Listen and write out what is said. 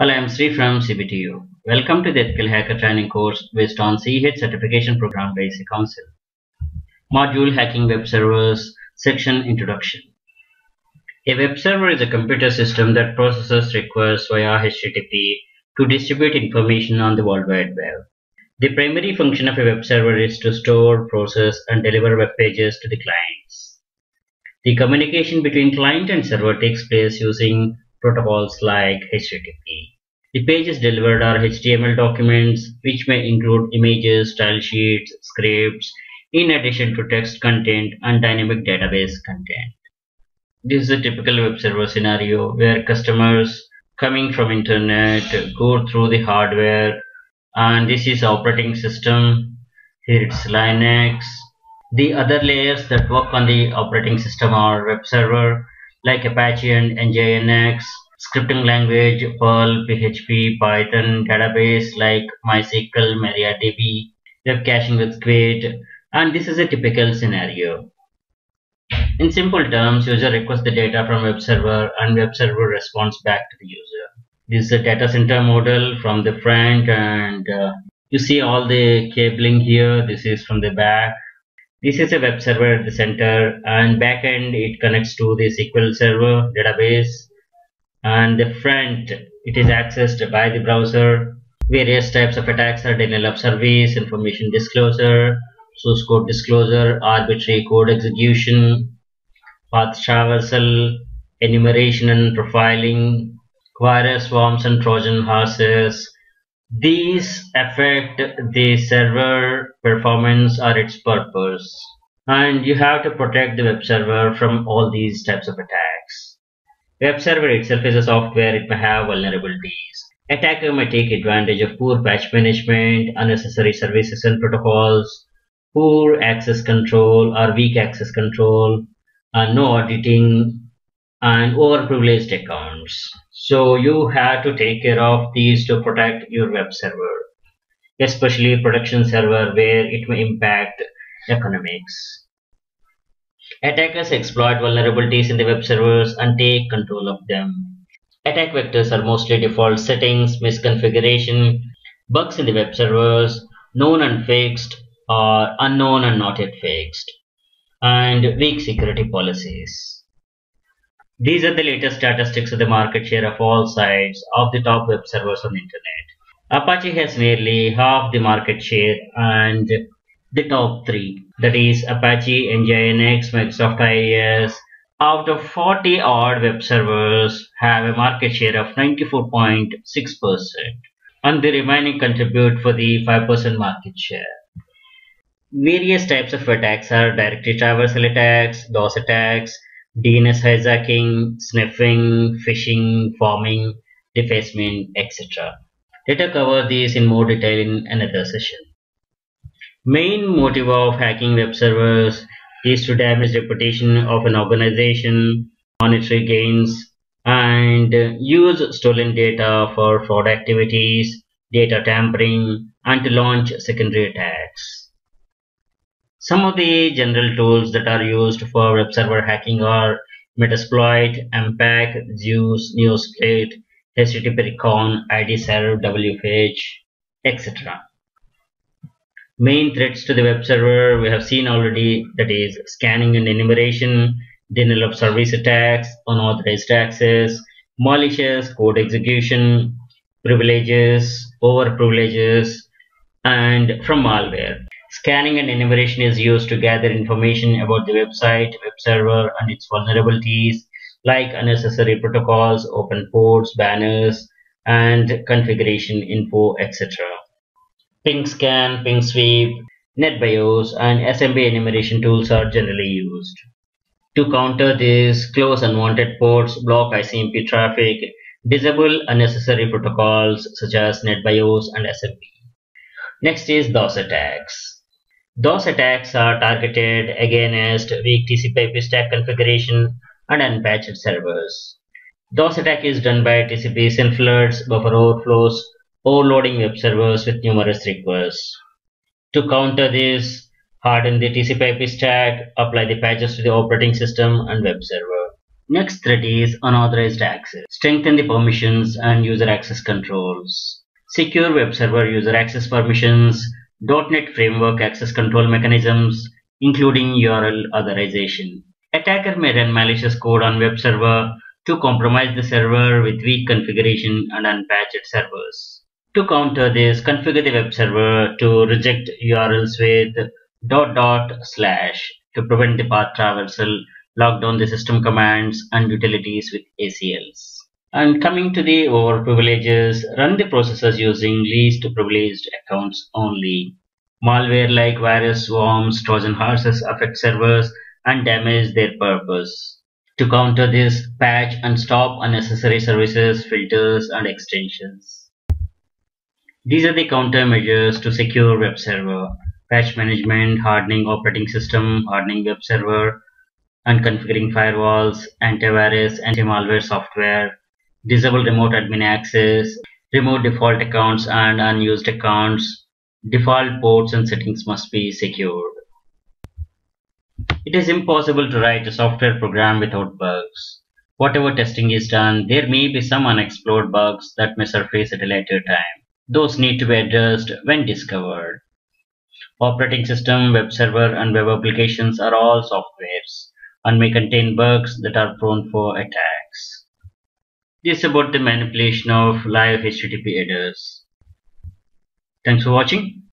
Well, I am Sri from CBTU. Welcome to the Ethical Hacker Training course based on CEH Certification Program by EC-Council. Module Hacking Web Servers Section Introduction. A web server is a computer system that processes requests via HTTP to distribute information on the World Wide Web. The primary function of a web server is to store, process, and deliver web pages to the clients. The communication between client and server takes place using protocols like HTTP. The pages delivered are HTML documents which may include images, style sheets, scripts, in addition to text content and dynamic database content. This is a typical web server scenario where customers coming from internet go through the hardware and this is operating system here it's Linux the other layers that work on the operating system are web server like Apache and Nginx scripting language Perl, PHP, Python, database like MySQL, MariaDB, web caching with Squid, and this is a typical scenario. In simple terms, user requests the data from web server and web server responds back to the user. This is a data center model from the front and uh, you see all the cabling here. This is from the back. This is a web server at the center and backend it connects to the SQL server database and the front it is accessed by the browser. Various types of attacks are denial of service, information disclosure, source code disclosure, arbitrary code execution, path traversal, enumeration and profiling, virus swarms and Trojan horses. These affect the server performance or its purpose. And you have to protect the web server from all these types of attacks. Web server itself is a software, it may have vulnerabilities. Attacker may take advantage of poor patch management, unnecessary services and protocols, poor access control or weak access control, and no auditing, and overprivileged accounts. So you have to take care of these to protect your web server, especially production server where it may impact economics. Attackers exploit vulnerabilities in the web servers and take control of them. Attack vectors are mostly default settings, misconfiguration, bugs in the web servers, known and fixed, or unknown and not yet fixed, and weak security policies. These are the latest statistics of the market share of all sites of the top web servers on the internet. Apache has nearly half the market share and the top three that is Apache, Nginx, Microsoft IIS out of 40 odd web servers have a market share of 94.6% and the remaining contribute for the 5% market share. Various types of attacks are directory traversal attacks, DOS attacks, DNS hijacking, sniffing, phishing, pharming, defacement, etc. Let us cover these in more detail in another session. Main motive of hacking web servers is to damage reputation of an organization, monetary gains, and use stolen data for fraud activities, data tampering, and to launch secondary attacks. Some of the general tools that are used for web server hacking are Metasploit, Mpack, Zeus, Neosploit, HTTP Recon, IDServe, WFH, etc. Main threats to the web server we have seen already that is scanning and enumeration, denial of service attacks, unauthorized access, malicious code execution, privileges, over privileges, and from malware. Scanning and enumeration is used to gather information about the website, web server, and its vulnerabilities like unnecessary protocols, open ports, banners, and configuration info, etc. Ping scan, ping sweep, NetBIOS, and SMB enumeration tools are generally used. To counter this, close unwanted ports, block ICMP traffic, disable unnecessary protocols such as NetBIOS and SMB. Next is DOS attacks. DOS attacks are targeted against weak TCP/IP stack configuration and unpatched servers. DOS attack is done by TCP SYN floods, buffer overflows, overloading web servers with numerous requests. To counter this, harden the TCP/IP stack, apply the patches to the operating system and web server. Next threat is unauthorized access. Strengthen the permissions and user access controls. Secure web server user access permissions, .NET Framework access control mechanisms, including URL authorization. Attacker may run malicious code on web server to compromise the server with weak configuration and unpatched servers. To counter this, configure the web server to reject URLs with dot dot slash to prevent the path traversal, lock down the system commands and utilities with ACLs. And coming to the over privileges, run the processes using least privileged accounts only. Malware like virus, worms, Trojan horses affect servers and damage their purpose. To counter this, patch and stop unnecessary services, filters, and extensions. These are the countermeasures to secure web server. Patch management, hardening operating system, hardening web server, and configuring firewalls, antivirus, anti-malware software, disable remote admin access, remove default accounts and unused accounts, default ports and settings must be secured. It is impossible to write a software program without bugs. Whatever testing is done, there may be some unexplored bugs that may surface at a later time. Those need to be addressed when discovered. Operating system, web server, and web applications are all softwares and may contain bugs that are prone for attacks. This is about the manipulation of live HTTP headers. Thanks for watching.